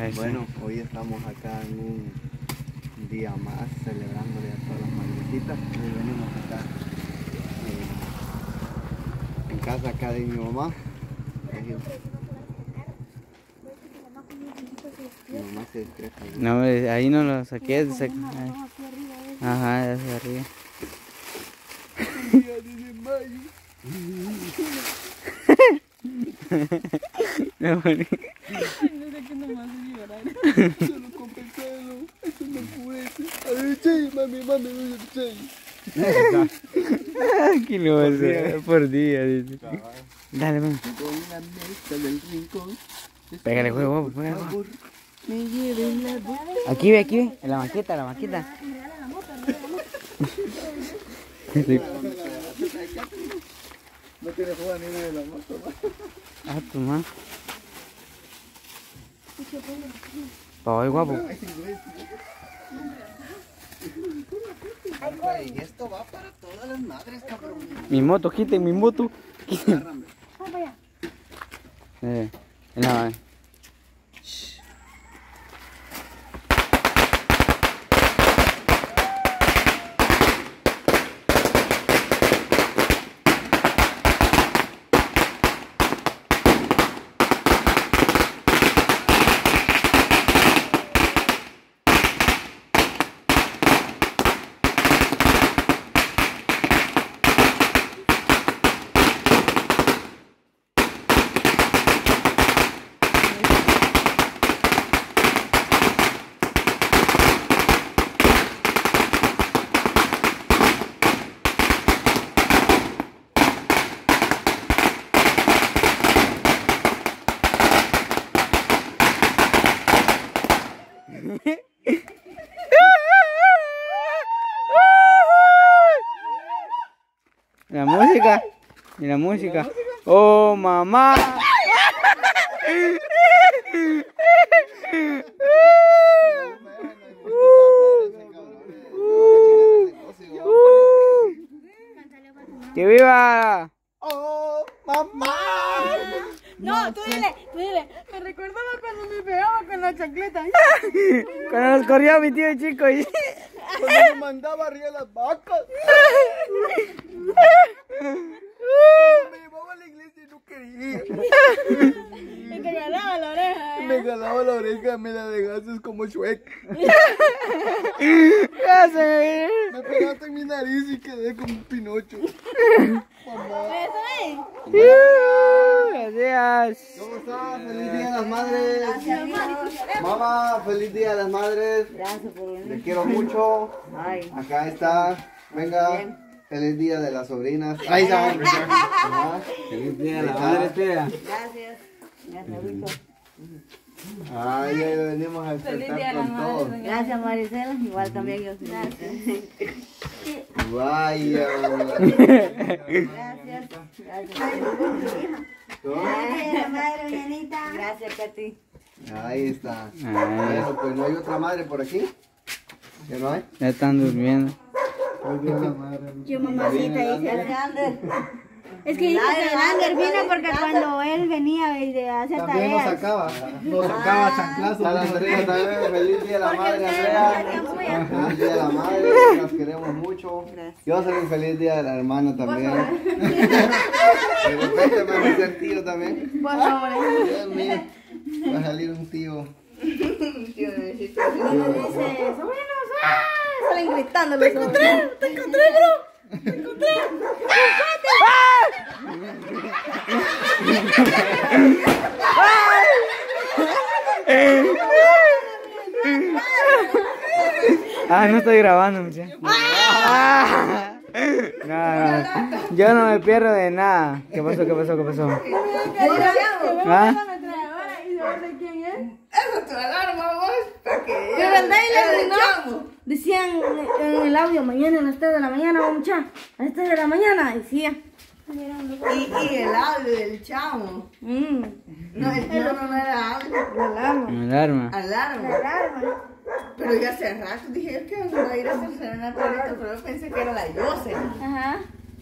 Bueno, hoy estamos acá en un día más celebrando a todas las madrecitas. Hoy venimos acá eh, en casa acá de mi mamá. Mi mamá se. No, ahí no lo saqué. Sac... Ajá, hacia arriba. no, no Solo con pensarlo, eso no puede ser. A ver, che, mami, mami, no sé. Aquí lo vas a hacer por día, dice. Dale, ven. Con la mesa del rincón. Pégale, juego, pégale. Favor, me lleven la. Aquí ve, aquí ve, en la maqueta, la maqueta. No tienes jugar ni de la moto, ¿no? Ah, tu mamá. Pa' hoy, guapo. Y esto va para todas las madres, cabrón. Mi moto, quiten mi moto. Agárrame. Eh, en la... La música. Y la música. Oh, mamá. ¡Que viva! ¡Oh, mamá! No, tú dile, tú dile. Me recordaba cuando me pegaba con la chancleta. Cuando nos corrió mi tío chico. y- Cuando me mandaba arriba las vacas. Me llevaba a la iglesia y no quería. Y te ganaba la oreja. ¿eh? Me jalaba la oreja, me la dejaste como se Me pegaste en mi nariz y quedé como un pinocho. Mamá. ¿Eso es? Gracias. ¿Cómo estás? Feliz Día de las Madres. Mamá, feliz Día de las Madres. Gracias por venir. Te quiero mucho. Ay, Acá está. Venga. Feliz Día de las sobrinas. Ahí está. Ajá. Feliz día de la madre, espera. gracias. Gracias, Víctor. Ay, ahí venimos a despertar con todo. Gracias, Maricela. Igual también yo. Gracias. Vaya. Gracias. Gracias. Gracias, madre Vianita. Gracias, Katy. Ahí está. Ay, Bueno, pues no hay otra madre por aquí. ¿Ya no hay? ya están durmiendo. Yo mamacita dice. Gracias. Es que dice que el Ander vino porque cuando él venía de hacer También nos tareas. sacaba. Nos sacaba chanclazo. A la Andrea también. Feliz Día de la Madre, Andrea. Feliz Día de la Madre. Nos queremos mucho. Yo soy un feliz Día de la hermana también. De repente me voy a ser tío también. Por favor. Dios mío. Va a salir un tío. Dice, sobrinos, ¡ah! Salen gritando. Te encontré, te encontré, bro. Te encontré. Ah, no estoy grabando, muchachos. Ah. No, no, yo no me pierdo de nada. ¿Qué pasó? ¿Qué pasó? ¿Qué pasó? ¿Ah? quién es? Eso tu alarma, vos. ¿Para qué? Y le no. Decían en el audio, mañana a las 3 de la mañana, vamos a a las 3 de la mañana, decía. Y, y el audio del chamo. Mm. No, el no era audio. La alarma. Alarma. Alarma. alarma. Pero yo hace rato dije que me iba a ir a hacer serenata ahorita, pero yo pensé que era la Yose. Ajá.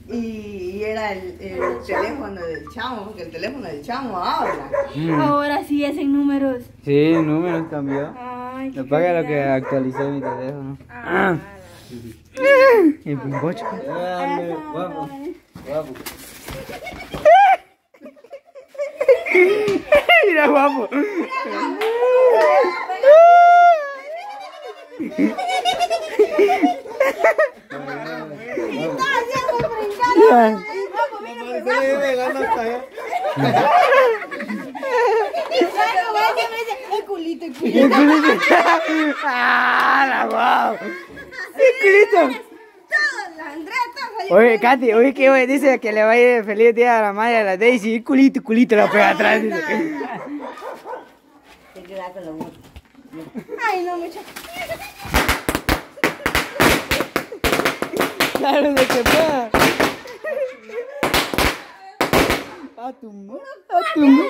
y, y era el, el teléfono del chamo, porque el teléfono del chamo habla. Ahora sí es en números. Sí, el número cambió. Ay, Me paga lo que actualicé mi teléfono. Ah. Y pincocho. Dale, guapo, guapo. Mira, guapo. El culito, el culito. ¡Ah, la! ¡El culito! Oye, Katy, oye, que oye, dice que le va a ir feliz día a la madre a la Daisy. Y culito, culito la pega atrás. Dice. Ay, no, mucho. Claro, de que pega. A tu mu- a tu mu-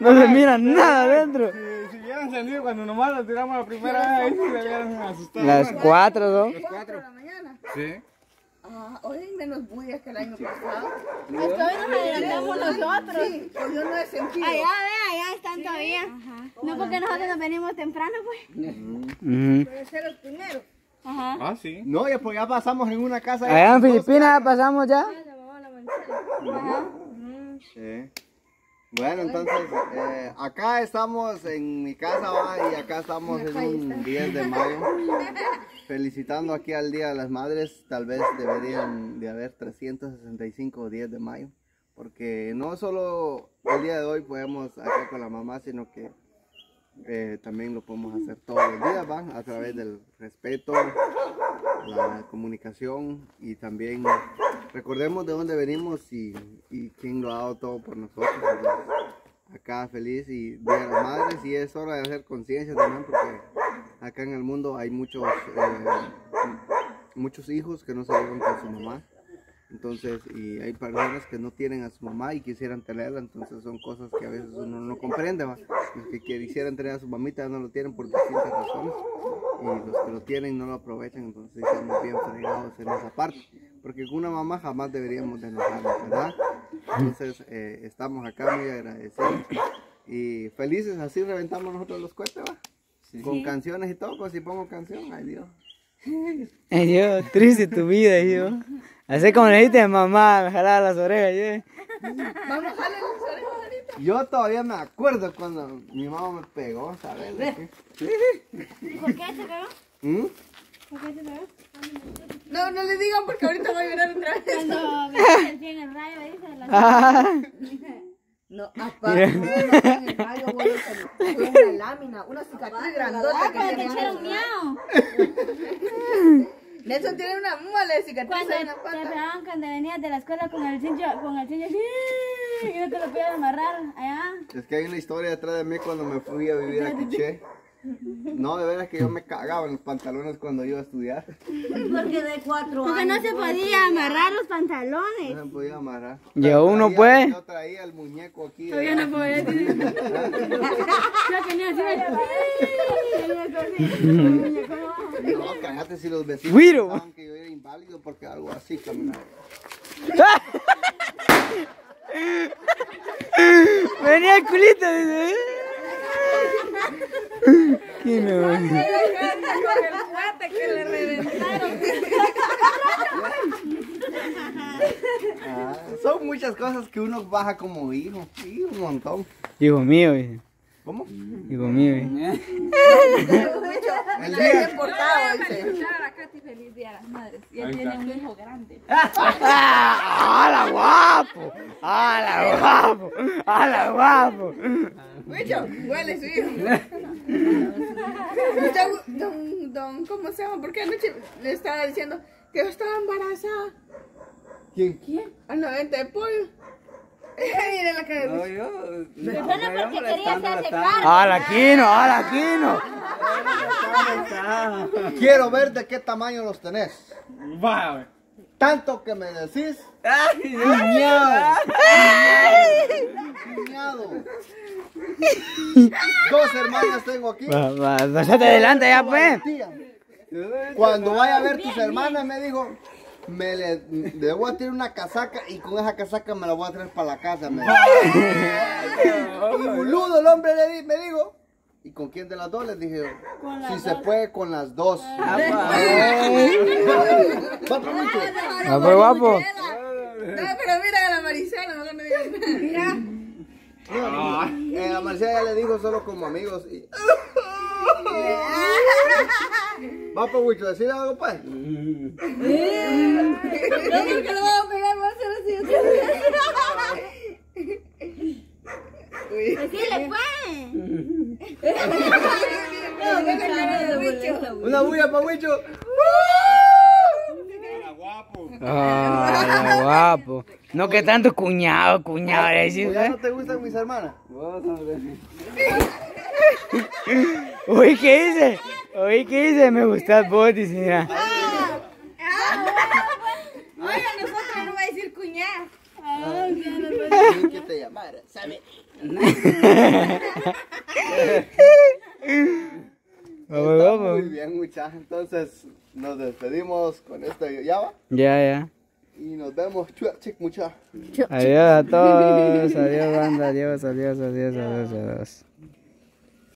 No se mira nada adentro. Si hubieran salido cuando nomás lo tiramos la primera vez, ahí sí se hubieran asustado. Las cuatro, ¿no? ¿Cuatro de la mañana? Sí. Ah, hoy hay menos bullas que el año pasado. Es que hoy nos adelantamos nosotros. Sí, pues yo no he sentido. Allá, ve, allá están todavía. No porque nosotros nos venimos temprano, pues. Ujú. Deben ser los primeros. Ajá. Ah, sí. No, ya, pues ya pasamos en una casa. Allá en Filipinas ya pasamos ya. Sí. Bueno, entonces, eh, acá estamos en mi casa ¿va? y acá estamos en un 10 de mayo. Felicitando aquí al Día de las Madres. Tal vez deberían de haber 365 días de mayo. Porque no solo el día de hoy podemos acá con la mamá, sino que eh, también lo podemos hacer todos los días, ¿va? A través del respeto, la comunicación y también recordemos de dónde venimos y, quién lo ha dado todo por nosotros. Acá feliz y de las Madres y es hora de hacer conciencia también porque acá en el mundo hay muchos, eh, muchos hijos que no se llevan con su mamá. Entonces, y hay personas que no tienen a su mamá y quisieran tenerla, entonces son cosas que a veces uno no comprende, ¿va? Los que quisieran tener a su mamita no lo tienen por distintas razones y los que lo tienen no lo aprovechan, entonces estamos bien fregados en esa parte, porque con una mamá jamás deberíamos de enojarnos, ¿verdad? Entonces, eh, estamos acá muy agradecidos y felices, así reventamos nosotros los cohetes, ¿va? Con canciones y todo, pues si pongo canción, ay Dios. Ay, Dios, triste tu vida, Dios. Así como le dijiste a mamá, me jalaba las orejas, yo. Yo todavía me acuerdo cuando mi mamá me pegó, ¿sabes? qué? ¿Por qué se pegó? ¿Mm? No, no le digan porque ahorita va a llorar otra vez. Cuando me en el rayo, dice la Ah, No, aparte, no, no, en el rayo, bueno, fue una lámina, una cicatriz grandota que Cuando te echaron miau. Nelson tiene una mala de cicatriz Cuando en la te pata. pegaban cuando venías de la escuela con el cincho, con el cincho y no te lo podían amarrar allá. Es que hay una historia detrás de mí cuando me fui a vivir a Quiché. No, de veras que yo me cagaba en los pantalones cuando iba a estudiar. Porque de cuatro Porque años. no se podía amarrar los pantalones. No me podía amarrar. Y aún no Traía- puede. Yo traía el muñeco aquí. Todavía no podía. sí. Yo tenía así. No, cagate si los vecinos Güiro. pensaban que yo era inválido porque algo así caminaba. Venía el culito, dice. ¿Qué no? Ah, son muchas cosas que uno baja como hijo. Sí, un montón. Hijo mío, dice. ¿Cómo? Hijo mío, dice. El día, Portado, dice. ¡Ah, ¡Hala, guapo! ¡Hala, guapo! ¡Hala, guapo! Wicho, huele su hijo. Don, don, don, ¿cómo se llama? Porque anoche le estaba diciendo que yo estaba embarazada. ¿Quién? Al 90 de pollo. Mira la cara de No, yo. Solo porque quería hacerse cargo. ¡Hala, Quino! ¡Hala, Quino! Quiero ver de qué tamaño los tenés. Va, güey. Tanto que me decís. Cuñado. Cuñado. Dos hermanas tengo aquí. Pásate adelante ya, pues. Cuando vaya a ver tus hermanas, me dijo, me le, le voy a tirar una casaca y con esa casaca me la voy a traer para la casa. Me boludo el hombre le di- me dijo. ¿Y con quién de las dos? Les dije, si se puede con las dos. Va, Pabucho. Ah, pues guapo. No, pero mira a la Marisela, no me digas nada. No, eh, a Marcela ya le dijo solo como amigos. Y... Va, Pabucho, decirle algo, pues. No, porque le vamos a pegar, va a ser así. Decirle, pues. Una bulla, Pabucho. Ah, guapo. No que tanto cuñado, cuñado, ¿Ya ¿eh? no te gustan mis hermanas? Uy, ¿qué dice? Uy, ¿qué dice? Me gustas vos, dice. Oiga, nosotros no va a decir cuñada. Ni que te llamara, ¿sabes? Vamos, vamos. Muy bien, muchachos. Entonces, nos despedimos con este ya va. Ya, ya. Y nos vemos, chic, muchachos. Adiós a todos. Adiós, banda. Adiós, adiós, adiós, adiós, adiós.